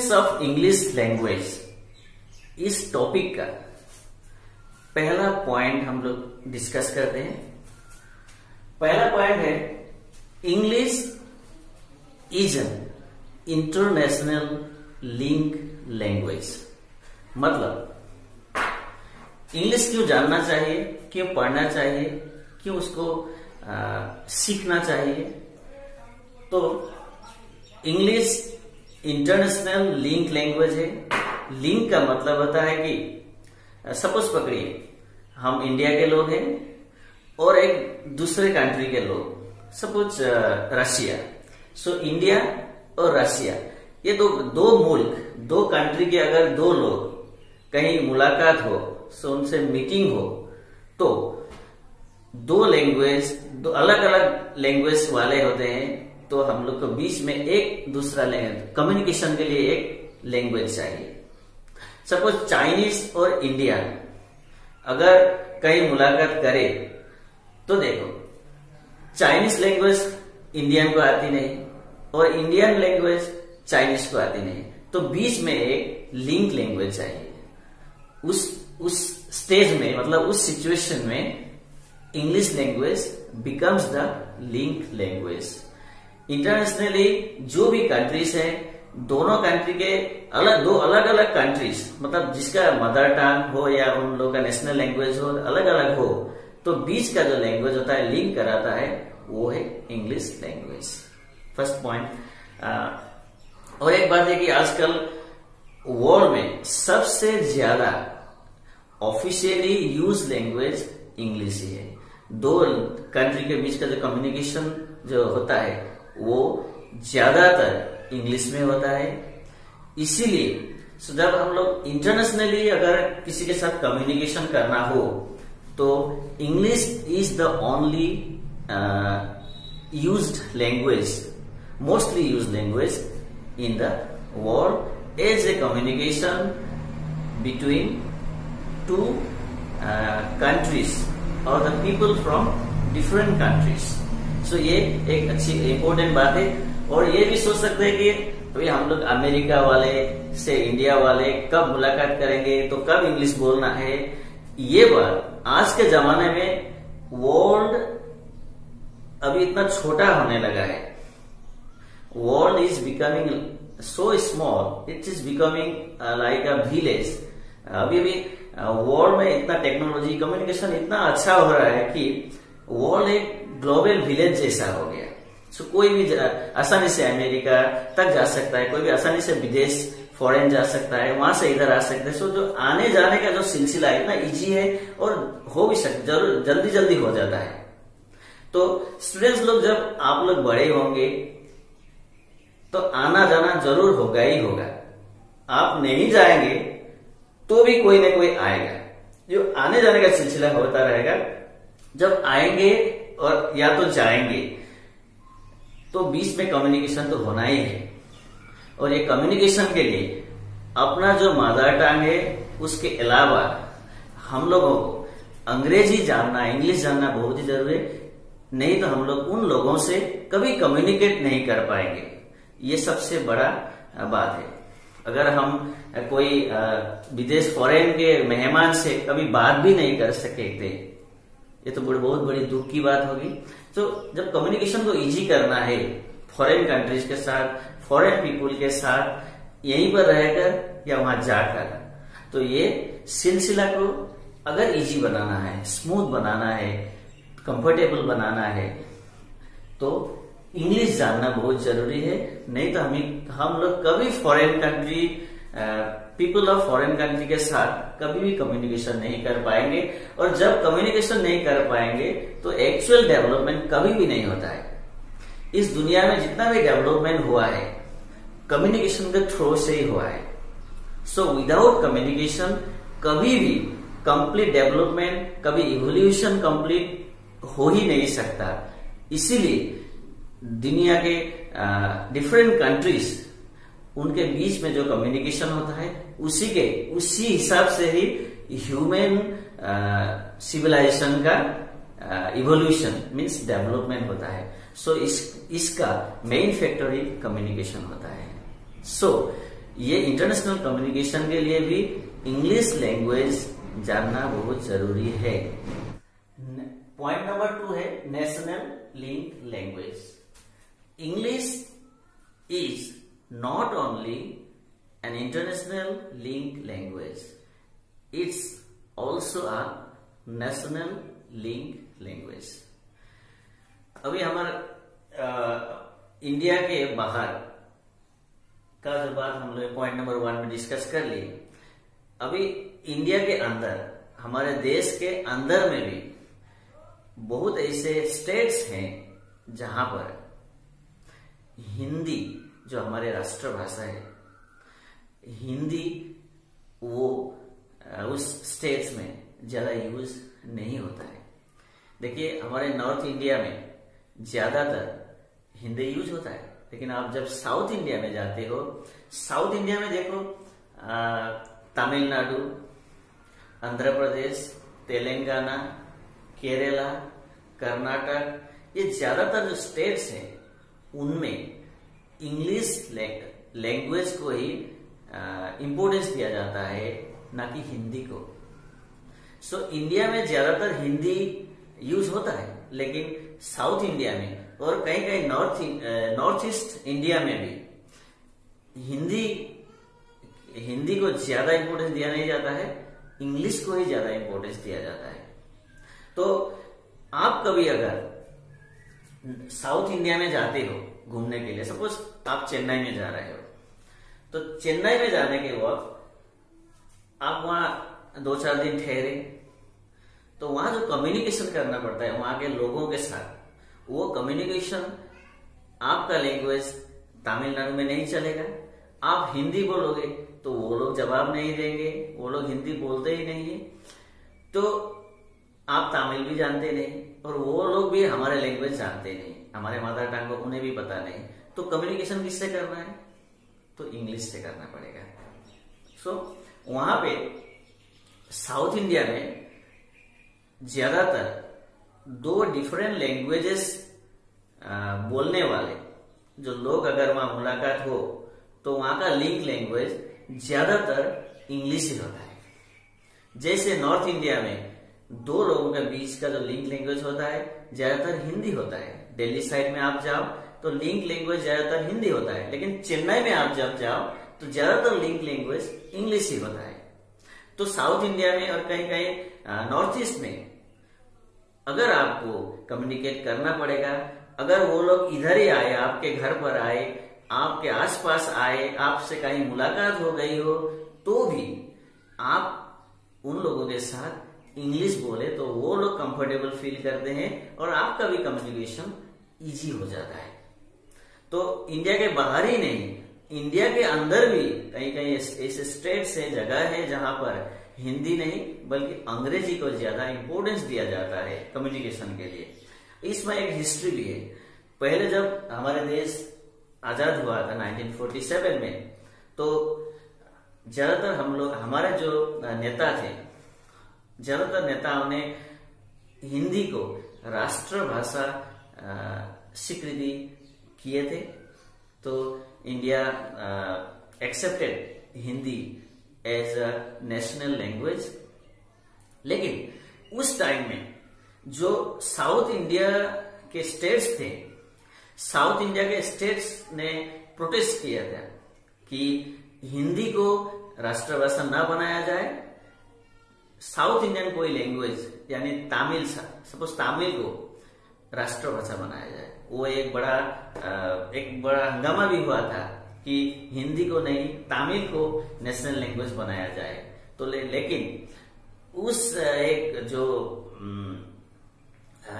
Importance of English language इस topic का पहला पॉइंट हम लोग डिस्कस करते हैं। पहला पॉइंट है English is an international link language मतलब इंग्लिश क्यों जानना चाहिए क्यों पढ़ना चाहिए क्यों उसको आ, सीखना चाहिए? तो इंग्लिश इंटरनेशनल लिंक लैंग्वेज है। लिंक का मतलब होता है कि, सपोज़ पकड़िए, हम इंडिया के लोग हैं और एक दूसरे कंट्री के लोग, सपोज़ रशिया। सो, इंडिया और रशिया, ये दो दो मुल्क, दो कंट्री के अगर दो लोग कहीं मुलाकात हो, सो उनसे मीटिंग हो तो दो लैंग्वेज, दो अलग अलग लैंग्वेज वाले होते हैं। तो हम लोग को बीच में एक दूसरा लैंग्वेज कम्युनिकेशन के लिए एक लैंग्वेज चाहिए। सपोज़ चाइनीज़ और इंडियन अगर कहीं मुलाकात करे तो देखो चाइनीज़ लैंग्वेज इंडियन को आती नहीं और इंडियन लैंग्वेज चाइनीज़ को आती नहीं। तो बीच में एक लिंक लैंग्वेज चाहिए। उस उस स्टेज में मतलब उस सिचुएशन में English language becomes the link language internationally जो भी कंट्रीज़ है, दोनों कंट्री के अलग, दो अलग अलग कंट्रीज़ मतलब जिसका मदर टंग हो या उन लोगों का नेशनल लैंग्वेज हो अलग अलग हो तो बीच का जो लैंग्वेज होता है लिंक कराता है, वो है इंग्लिश लैंग्वेज फ़र्स्ट पॉइंट और एक बात है कि आजकल वर्ल्ड में सबसे ज़्यादा ऑफिशियली यूज़ लैंग्वेज इंग्लिश ही है। दो कंट्री के बीच का जो कम्युनिकेशन जो होता है वो ज़्यादातर इंग्लिश में होता है। इसीलिए, so जब हम लोग इंटरनेशनली अगर किसी के साथ कम्युनिकेशन करना हो तो English is the only used language mostly use language in the world as a communication between two countries और the people from different countries so ये एक अच्छी इंपॉर्टेंट बात है। और ये भी सोच सकते हैं कि तो हम लोग अमेरिका वाले, से इंडिया वाले कब मुलाकात करेंगे तो कब इंग्लिश बोलना है? ये बात आज के जमाने में वर्ल्ड अभी इतना छोटा होने लगा है। World is becoming so small it is becoming like a village अभी अभी वर्ल्ड में इतना टेक्नोलॉजी कम्युनिकेशन इतना अच्छा हो रहा है कि वर्ल्ड एक ग्लोबल विलेज जैसा हो गया। सो so, कोई भी आसानी से अमेरिका तक जा सकता है कोई भी आसानी से विदेश फॉरेन जा सकता है वहाँ से इधर आ सकते हैं। सो जो आने जाने का जो सिलसिला है इतना इजी है और हो भी सकता ज़रूर जल्दी जल्दी हो जाता है। तो स्टूडेंट्स लोग जब आप लोग बड़े होंगे तो आना जाना ज़रूर होगा ही होगा। आप नहीं जाएँगे तो भी कोई ना कोई आएगा। जो आने जाने का सिलसिला होता रहेगा जब आएँगे और या तो जाएँगे। तो बीच में कम्युनिकेशन तो होना ही है। और ये कम्युनिकेशन के लिए अपना जो मदर टंग है, उसके अलावा हम लोगों को अंग्रेज़ी जानना, इंग्लिश जानना बहुत ही ज़रूरी है। नहीं तो हम लोग उन लोगों से कभी कम्युनिकेट नहीं कर पाएँगे। ये सबसे बड़ा बात है। अगर हम कोई विदेश फॉरेन के मेहमान से कभी बात भी नहीं कर सके थे ये तो बड़ी बहुत बड़ी दुख की बात होगी। तो जब कम्युनिकेशन को इजी करना है फॉरेन कंट्रीज़ के साथ फॉरेन पीपुल के साथ, यहीं पर रहकर या वहाँ जाकर तो ये सिलसिला को अगर इजी बनाना है स्मूथ बनाना है कंफर्टेबल बनाना है तो इंग्लिश जानना बहुत ज़रूरी है। नहीं तो हमें हम लोग कभी foreign country people of foreign country के साथ कभी भी कम्युनिकेशन नहीं कर पाएँगे। और जब कम्युनिकेशन नहीं कर पाएँगे तो एक्चुअल डेवलपमेंट कभी भी नहीं होता है। इस दुनिया में जितना भी डेवलपमेंट हुआ है कम्युनिकेशन के थ्रू से ही हुआ है। सो विदाउट कम्युनिकेशन कभी भी कंप्लीट डेवलपमेंट कभी इवोल्यूशन कंप्लीट हो ही नहीं सकता। इसीलिए दुनिया के डिफरेंट कंट्रीज़ उनके बीच में जो कम्युनिकेशन होता है उसी के उसी हिसाब से ही ह्यूमन सिविलाइजेशन का इवोल्यूशन मीन्स डेवलपमेंट होता है। सो so, इस इसका मेन फैक्टर ही कम्युनिकेशन होता है। सो so, ये इंटरनेशनल कम्युनिकेशन के लिए भी इंग्लिश लैंग्वेज जानना बहुत ज़रूरी है। पॉइंट नंबर टू है national link language English is not only an international link language it's also a national link language अभी हमारे इंडिया के बाहर का जो बात हम लोग पॉइंट नंबर वन में डिस्कस कर लिए, अभी इंडिया के अंदर, हमारे देश के अंदर में भी बहुत ऐसे स्टेट्स हैं जहाँ पर हिंदी जो हमारे राष्ट्रभाषा है, हिंदी वो उस स्टेट्स में ज़्यादा यूज़ नहीं होता है। देखिए, हमारे नॉर्थ इंडिया में ज़्यादातर हिंदी यूज़ होता है, लेकिन आप जब साउथ इंडिया में जाते हो साउथ इंडिया में देखो तमिलनाडु, आंध्र प्रदेश, तेलंगाना, केरला, कर्नाटक, ये ज़्यादातर जो स्टेट्स हैं, उनमें इंग्लिश लैंग्वेज को ही इम्पोर्टेंस दिया जाता है ना कि हिंदी को। सो so, इंडिया में ज़्यादातर हिंदी यूज़ होता है लेकिन साउथ इंडिया में और कहीं कहीं नॉर्थ नॉर्थ ईस्ट इंडिया में भी हिंदी हिंदी को ज़्यादा इंपोर्टेंस दिया नहीं जाता है इंग्लिश को ही ज़्यादा इंपोर्टेंस दिया जाता है। तो आप कभी अगर साउथ इंडिया में जाते हो घूमने के लिए। सपोज़ आप चेन्नई में जा रहे हो। तो चेन्नई में जाने के वक्त आप वहाँ दो चार दिन ठहरे। तो वहाँ जो कम्युनिकेशन करना पड़ता है, वहाँ के लोगों के साथ, वो कम्युनिकेशन आपका लैंग्वेज तमिलनाडु में नहीं चलेगा। आप हिंदी बोलोगे तो वो लोग जवाब नहीं देंगे, वो लोग हिंदी बोलते ही नहीं है। तो आप तमिल भी जानते नहीं और वो लोग भी हमारे लैंग्वेज जानते नहीं हमारे मदर टंग को उन्हें भी पता नहीं तो कम्युनिकेशन किससे करना है? तो इंग्लिश से करना पड़ेगा। सो so, वहाँ पे साउथ इंडिया में ज़्यादातर दो डिफरेंट लैंग्वेजेस बोलने वाले जो लोग अगर वहाँ मुलाकात हो तो वहाँ का लिंक लैंग्वेज ज़्यादातर इंग्लिश ही होता है। जैसे नॉर्थ इंडिया में दो लोगों के बीच का जो लिंक लैंग्वेज होता है, ज़्यादातर हिंदी होता है। दिल्ली साइड में आप जाओ तो लिंक लैंग्वेज ज़्यादातर हिंदी होता है। लेकिन चेन्नई में आप जब जाओ तो ज़्यादातर लिंक लैंग्वेज इंग्लिश ही होता है। तो साउथ इंडिया में और कहीं कहीं नॉर्थ ईस्ट में, अगर आपको कम्युनिकेट करना पड़ेगा, अगर वो लोग इधर ही आए, आपके घर पर आए, आपके आसपास आए, आपसे कहीं मुलाकात हो गई हो तो भी आप उन लोगों के साथ इंग्लिश बोले तो वो लोग कंफर्टेबल फील करते हैं और आपका भी कम्युनिकेशन इजी हो जाता है। तो इंडिया के बाहर ही नहीं इंडिया के अंदर भी कहीं कहीं ऐसे स्टेट्स है जगह है जहाँ पर हिंदी नहीं, बल्कि अंग्रेज़ी को ज़्यादा इंपोर्टेंस दिया जाता है कम्युनिकेशन के लिए। इसमें एक हिस्ट्री भी है। पहले जब हमारे देश आज़ाद हुआ था 1947 में तो ज़्यादातर हम लोग, हमारे जो नेता थे ज़्यादातर नेताओं ने हिंदी को राष्ट्रभाषा स्वीकृति किए थे। तो India accepted Hindi as a national language लेकिन उस टाइम में जो साउथ इंडिया के स्टेट्स थे साउथ इंडिया के स्टेट्स ने प्रोटेस्ट किया था कि हिंदी को राष्ट्रभाषा न बनाया जाए। साउथ इंडियन कोई लैंग्वेज यानी तमिल सपोज़ तमिल को राष्ट्रभाषा बनाया जाए। वो एक बड़ा एक बड़ा हंगामा भी हुआ था कि हिंदी को नहीं तमिल को नेशनल लैंग्वेज बनाया जाए। तो ले, लेकिन उस एक जो आ,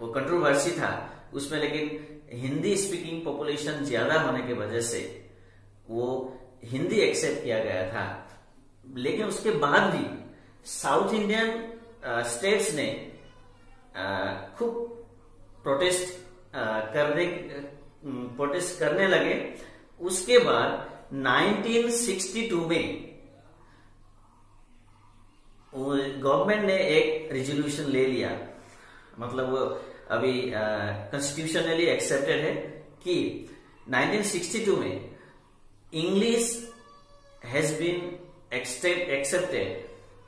वो कंट्रोवर्सी था उसमें लेकिन हिंदी स्पीकिंग पॉपुलेशन ज़्यादा होने की वजह से वो हिंदी एक्सेप्ट किया गया था। लेकिन उसके बाद भी साउथ इंडियन स्टेट्स ने खूब प्रोटेस्ट करने प्रोटेस्ट करने लगे। उसके बाद 1962 में गवर्नमेंट ने एक रिजोल्यूशन ले लिया। मतलब वो अभी कॉन्स्टिट्यूशनली एक्सेप्टेड है कि 1962 में English has been accepted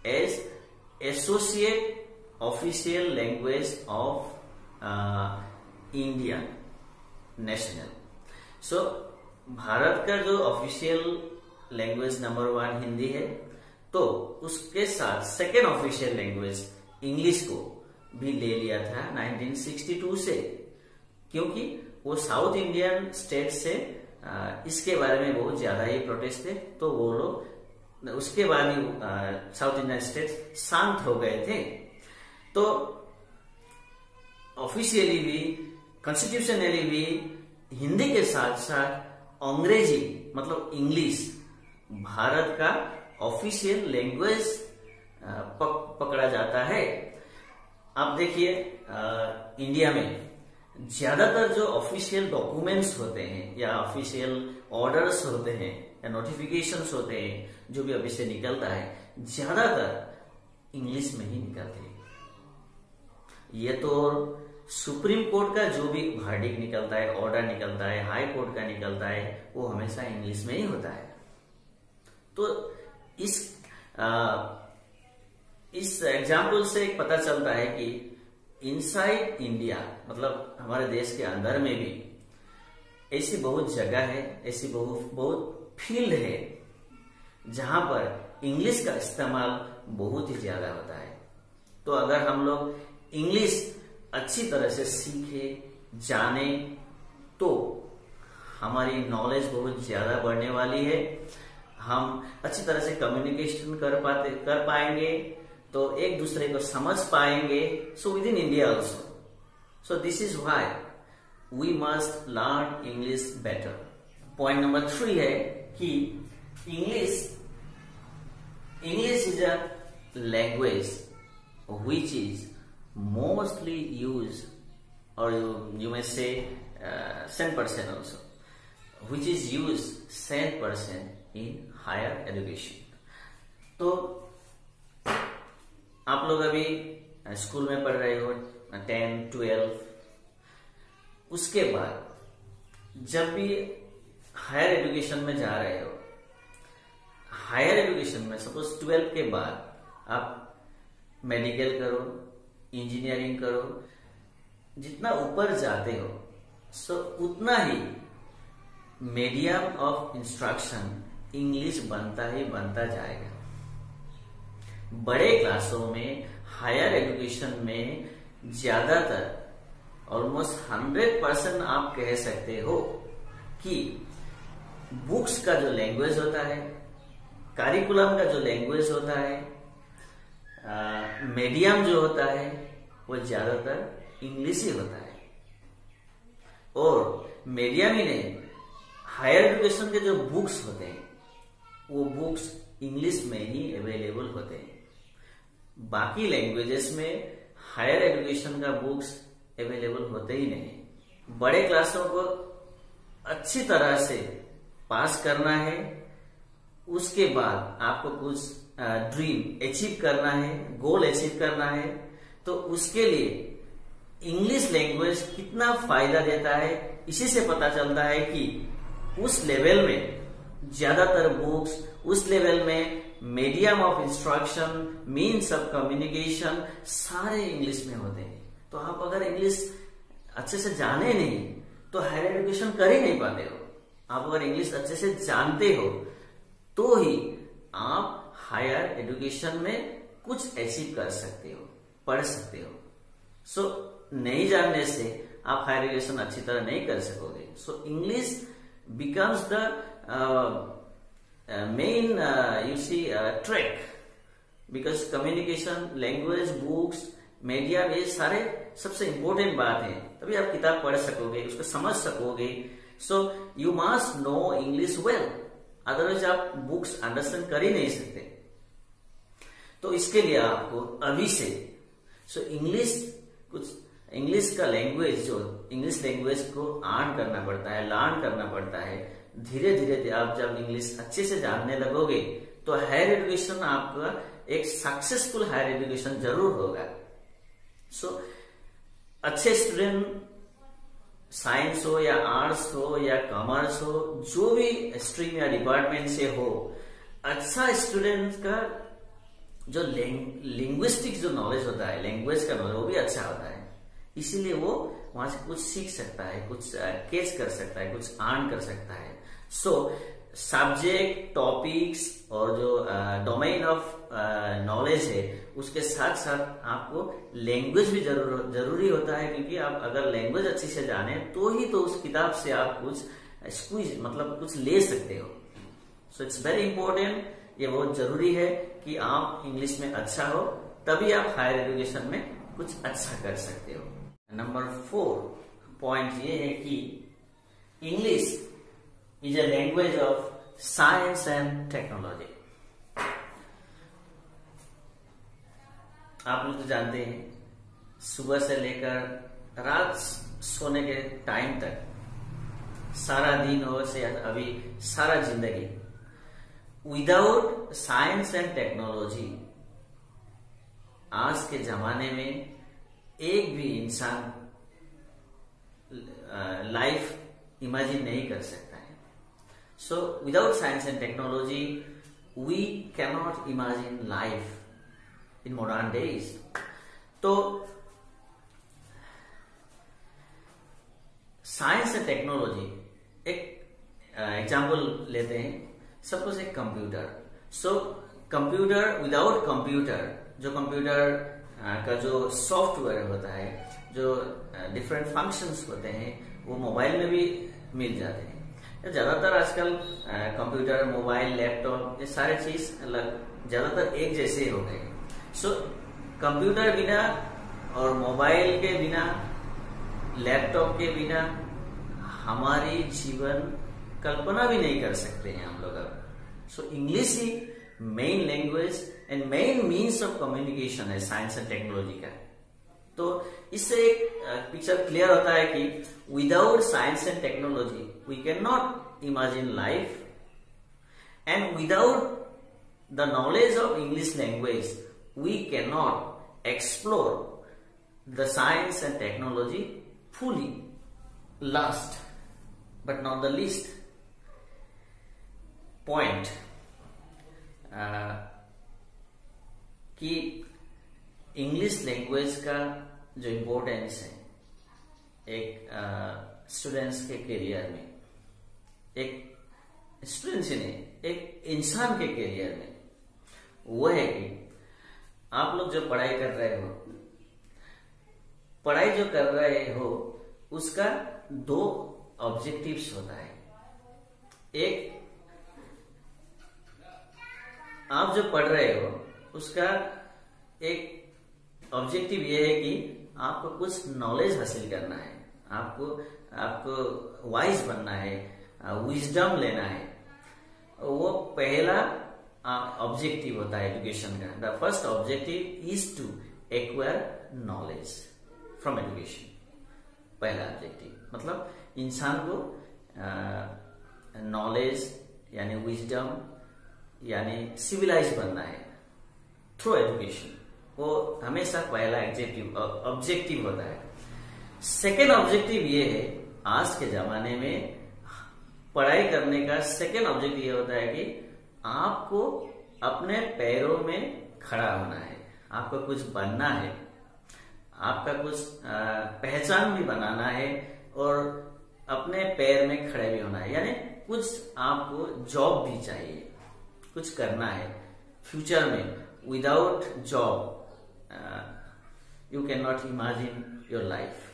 associate official language of uh, Indian national. So Bharat का जो official language number one Hindi है तो उसके साथ सेकेंड ऑफिशियल लैंग्वेज इंग्लिश को भी ले लिया था 1962 से क्योंकि वो साउथ इंडियन स्टेट से इसके बारे में बहुत ज़्यादा ही प्रोटेस्ट थे तो वो लोग उसके बाद ही साउथ इंडियन स्टेट शांत हो गए थे। तो ऑफिशियली भी कॉन्स्टिट्यूशनली भी हिंदी के साथ साथ अंग्रेज़ी मतलब इंग्लिश भारत का ऑफिशियल लैंग्वेज पक, पकड़ा जाता है। आप देखिए इंडिया में ज़्यादातर जो ऑफिशियल डॉक्यूमेंट्स होते हैं या ऑफिशियल ऑर्डर्स होते हैं या नोटिफिकेशंस होते हैं जो भी अभी से निकलता है ज़्यादातर इंग्लिश में ही निकलते हैं। ये तो सुप्रीम कोर्ट का जो भी वर्डिक निकलता है ऑर्डर निकलता है हाई कोर्ट का निकलता है वो हमेशा इंग्लिश में ही होता है। तो इस आ, इस एग्ज़ाम्पल से पता चलता है कि इनसाइड इंडिया मतलब हमारे देश के अंदर में भी ऐसी बहुत जगह है ऐसी बहुत बहुत फ़ील्ड है, जहाँ पर इंग्लिश का इस्तेमाल बहुत ही ज़्यादा होता है। तो अगर हम लोग इंग्लिश अच्छी तरह से सीखे, जाने तो हमारी नॉलेज बहुत ज़्यादा बढ़ने वाली है। हम अच्छी तरह से कम्युनिकेशन कर पाते, कर पाएँगे तो एक दूसरे को समझ पाएँगे। So within India also so this is why we must learn English better point number three है कि English English is a language which is mostly use और you may say cent percent also which is use cent percent in higher education तो आप लोग अभी school में पढ़ रहे हो टेन ट्वेल्व उसके बाद जब भी हायर एजुकेशन में जा रहे हो। हायर एजुकेशन में सपोज़ ट्वेल्व के बाद आप मेडिकल करो, इंजीनियरिंग करो, जितना ऊपर जाते हो सो उतना ही मीडियम ऑफ़ इंस्ट्रक्शन इंग्लिश बनता ही बनता जाएगा। बड़े क्लासों में हायर एजुकेशन में ज़्यादातर ऑलमोस्ट हंड्रेड परसेंट आप कह सकते हो कि बुक्स का जो लैंग्वेज होता है कारिकुलम का जो लैंग्वेज होता है मीडियम जो होता है, वो ज़्यादातर इंग्लिश ही होता है। और मीडियम ही नहीं हायर एजुकेशन के जो बुक्स होते हैं, वो बुक्स इंग्लिश में ही अवेलेबल होते हैं। बाकी लैंग्वेजेस में हायर एजुकेशन का बुक्स अवेलेबल होते ही नहीं। बड़े क्लासों को अच्छी तरह से पास करना है, उसके बाद आपको कुछ ड्रीम अचीव करना है गोल अचीव करना है तो उसके लिए इंग्लिश लैंग्वेज कितना फ़ायदा देता है, इसी से पता चलता है कि उस लेवल में ज़्यादातर बुक्स उस लेवल में medium of instruction means of communication सारे इंग्लिश में होते हैं। तो आप अगर इंग्लिश अच्छे से जाने नहीं तो हायर एजुकेशन कर ही नहीं पाते हो। आप अगर इंग्लिश अच्छे से जानते हो तो ही आप हायर एजुकेशन में कुछ अचीव कर सकते हो पढ़ सकते हो। सो so, नहीं जानने से आप हायर एजुकेशन अच्छी तरह नहीं कर सकोगे। So English becomes the you see uh, track because communication language books media ये सारे सबसे इंपॉर्टेंट बात है। तभी आप किताब पढ़ सकोगे उसको समझ सकोगे। So you must know English well otherwise आप बुक्स अंडरस्टैंड कर ही नहीं सकते। तो इसके लिए आपको अभी से सो so, इंग्लिश कुछ इंग्लिश का लैंग्वेज जो इंग्लिश लैंग्वेज को आर्न करना पड़ता है लर्न करना पड़ता है। धीरे धीरे आप जब इंग्लिश अच्छे से जानने लगोगे तो हायर एजुकेशन आपका एक सक्सेसफुल हायर एजुकेशन ज़रूर होगा। सो so, अच्छे स्टूडेंट साइंस हो या आर्ट्स हो या कॉमर्स हो, जो भी स्ट्रीम या डिपार्टमेंट से हो अच्छा स्टूडेंट का जो लिंग्विस्टिक जो नॉलेज होता है लैंग्वेज का नॉलेज वो भी अच्छा होता है। इसीलिए वो वहाँ से कुछ सीख सकता है, कुछ कैच कर सकता है, कुछ आर्न कर सकता है। सो सब्जेक्ट टॉपिक्स और जो डोमेन ऑफ़ नॉलेज है, उसके साथ साथ आपको लैंग्वेज भी ज़रूर, ज़रूरी होता है क्योंकि आप अगर लैंग्वेज अच्छी से जाने तो ही तो उस किताब से आप कुछ स्क्वीज मतलब कुछ ले सकते हो। सो इट्स वेरी इंपॉर्टेंट ये बहुत ज़रूरी है कि आप इंग्लिश में अच्छा हो, तभी आप हायर एजुकेशन में कुछ अच्छा कर सकते हो। नंबर फोर पॉइंट ये है कि English is a language of science and technology आप लोग तो जानते हैं, सुबह से लेकर रात सोने के टाइम तक सारा दिन हो से अभी सारा ज़िंदगी विदाउट साइंस एंड टेक्नोलॉजी आज के जमाने में एक भी इंसान लाइफ इमेजिन नहीं कर सकता। So without science and technology we cannot imagine life in modern days तो साइंस एंड टेक्नोलॉजी एक एग्ज़ाम्पल लेते हैं। सपोज़ एक computer so computer without computer जो कंप्यूटर का जो सॉफ्टवेयर होता है, जो डिफरेंट फ़ंक्शंस होते हैं, वो मोबाइल में भी मिल जाते हैं। ज़्यादातर आजकल कंप्यूटर, मोबाइल, लैपटॉप, ये सारे चीज़ ज़्यादातर एक जैसे हो गए सो कंप्यूटर बिना और मोबाइल के बिना, लैपटॉप के बिना हमारी जीवन कल्पना भी नहीं कर सकते हैं हम लोग अब। So English he main language and main means of communication है साइंस एंड टेक्नोलॉजी का। तो इससे एक पिक्चर क्लियर होता है कि without science and technology we can not imagine life and without the knowledge of English language we can not explore the science and technology fully last but not the least point कि English language का जो importance है, एक students के career में, एक students ही नहीं, एक इंसान के करियर में, वो है कि आप लोग जो पढ़ाई कर रहे हो, पढ़ाई जो कर रहे हो, उसका दो ऑब्जेक्टिव्स होता है। एक, आप जो पढ़ रहे हो, उसका एक ऑब्जेक्टिव ये है कि आपको कुछ नॉलेज हासिल करना है, आपको आपको वाइज बनना है विजडम लेना है। वो पहला ऑब्जेक्टिव होता है एजुकेशन का। The first objective is to acquire knowledge from education पहला ऑब्जेक्टिव मतलब इंसान को नॉलेज यानी विजडम यानी सिविलाइज बनना है थ्रू एजुकेशन वो हमेशा पहला एग्जेक्टिव ऑब्जेक्टिव होता है। सेकेंड ऑब्जेक्टिव ये है, आज के जमाने में पढ़ाई करने का सेकेंड ऑब्जेक्टिव ये होता है कि आपको अपने पैरों में खड़ा होना है। आपको कुछ बनना है। आपका कुछ पहचान भी बनाना है और अपने पैर में खड़े भी होना है। यानी कुछ आपको जॉब भी चाहिए। कुछ करना है। फ्यूचर में without job you can not imagine your life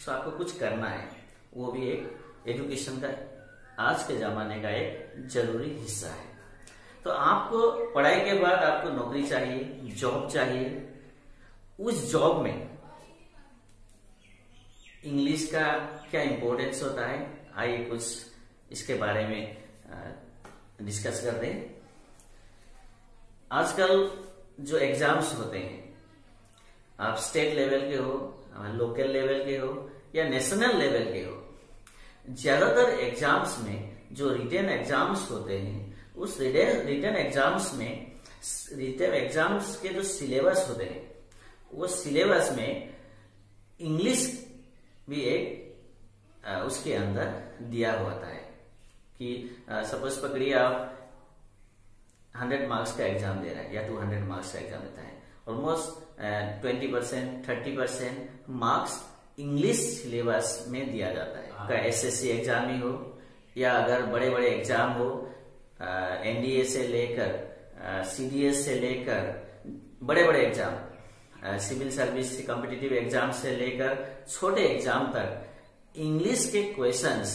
so आपको कुछ करना है। वो भी एक एजुकेशन का, आज के जमाने का एक ज़रूरी हिस्सा है। तो आपको पढ़ाई के बाद आपको नौकरी चाहिए जॉब चाहिए। उस जॉब में इंग्लिश का क्या इंपॉर्टेंस होता है? आइए कुछ इसके बारे में डिस्कस करते हैं। आजकल जो एग्ज़ाम्स होते हैं आप स्टेट लेवल के हो लोकल लेवल के हो, या नेशनल लेवल के हो, ज़्यादातर एग्ज़ाम्स में जो रिटर्न एग्ज़ाम्स होते हैं, उस रिटर्न एग्ज़ाम्स में रिटर्न एग्ज़ाम्स के जो सिलेबस होते हैं, वो सिलेबस में इंग्लिश भी एक उसके अंदर दिया होता है कि सपोज़ पकड़िए आप हंड्रेड मार्क्स का एग्ज़ाम दे रहा है, या टू हंड्रेड मार्क्स का एग्ज़ाम देता है। Almost twenty percent thirty percent marks English syllabus में दिया जाता है। आपका एसएससी एग्ज़ाम ही हो या अगर बड़े बड़े एग्ज़ाम हो एनडीए से लेकर सीडीएस से लेकर बड़े बड़े एग्ज़ाम सिविल सर्विस से कॉम्पिटिटिव एग्ज़ाम से लेकर छोटे एग्ज़ाम तक इंग्लिश के क्वेश्चंस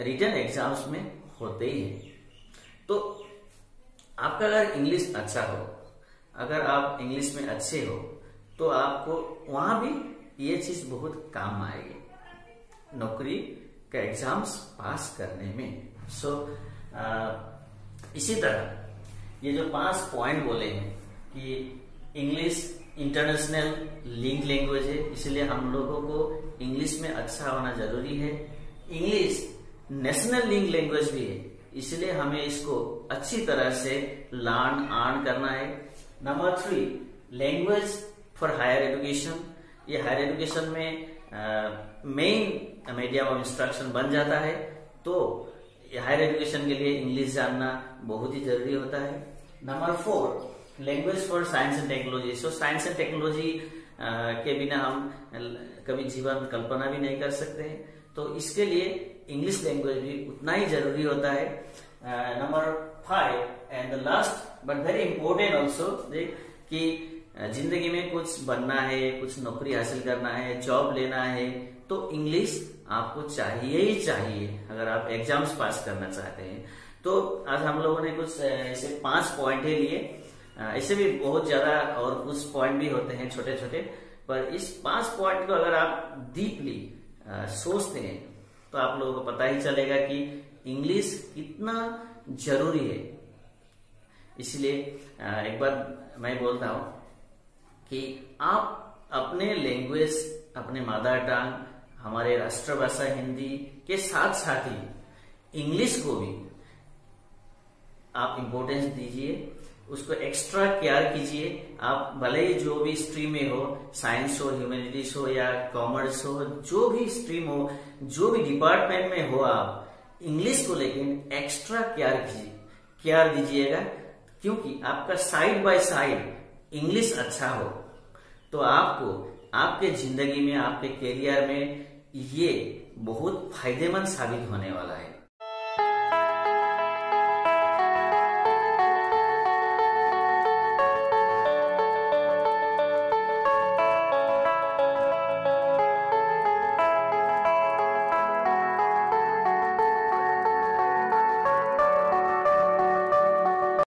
रिटर्न एग्ज़ाम्स में होते ही है। तो आपका अगर इंग्लिश अच्छा हो अगर आप इंग्लिश में अच्छे हो तो आपको वहाँ भी ये चीज़ बहुत काम आएगी। नौकरी का एग्ज़ाम्स पास करने में। सो so, इसी तरह ये जो पाँच पॉइंट बोले हैं कि इंग्लिश इंटरनेशनल लिंक लैंग्वेज है इसलिए हम लोगों को इंग्लिश में अच्छा होना ज़रूरी है। इंग्लिश नेशनल लिंक लैंग्वेज भी है इसलिए हमें इसको अच्छी तरह से लर्न आर्न करना है। Number three language for higher education ये हायर एजुकेशन में मेन मीडियम ऑफ़ इंस्ट्रक्शन बन जाता है। तो हायर एजुकेशन के लिए इंग्लिश जानना बहुत ही ज़रूरी होता है। Number four language for science and technology so science and technology के बिना हम कभी जीवन कल्पना भी नहीं कर सकते हैं। तो इसके लिए इंग्लिश लैंग्वेज भी उतना ही ज़रूरी होता है। Number five and the last but very important also कि ज़िंदगी में कुछ बनना है, कुछ नौकरी हासिल करना है जॉब लेना है तो इंग्लिश आपको चाहिए ही चाहिए, अगर आप एग्ज़ाम्स पास करना चाहते हैं। तो आज हम लोगों ने कुछ ऐसे पाँच पॉइंट ही लिए। ऐसे भी बहुत ज़्यादा और कुछ पॉइंट भी होते हैं छोटे छोटे पर इस पाँच पॉइंट को अगर आप डीपली सोचते हैं तो आप लोगों को पता ही चलेगा कि इंग्लिश कितना ज़रूरी है। इसलिए एक बार मैं बोलता हूँ कि आप अपने लैंग्वेज अपने मदर टंग हमारे राष्ट्रभाषा हिंदी के साथ साथ ही इंग्लिश को भी आप इम्पोर्टेंस दीजिए, उसको एक्स्ट्रा केयर कीजिए। आप भले ही जो भी स्ट्रीम में हो साइंस हो ह्यूमैनिटीज हो या कॉमर्स हो, जो भी स्ट्रीम हो, जो भी डिपार्टमेंट में हो आप इंग्लिश को लेकिन एक्स्ट्रा केयर कीजिए। केयर दीजिएगा क्योंकि आपका साइड बाय साइड इंग्लिश अच्छा हो तो आपको आपके ज़िंदगी में, आपके करियर में ये बहुत फ़ायदेमंद साबित होने वाला है।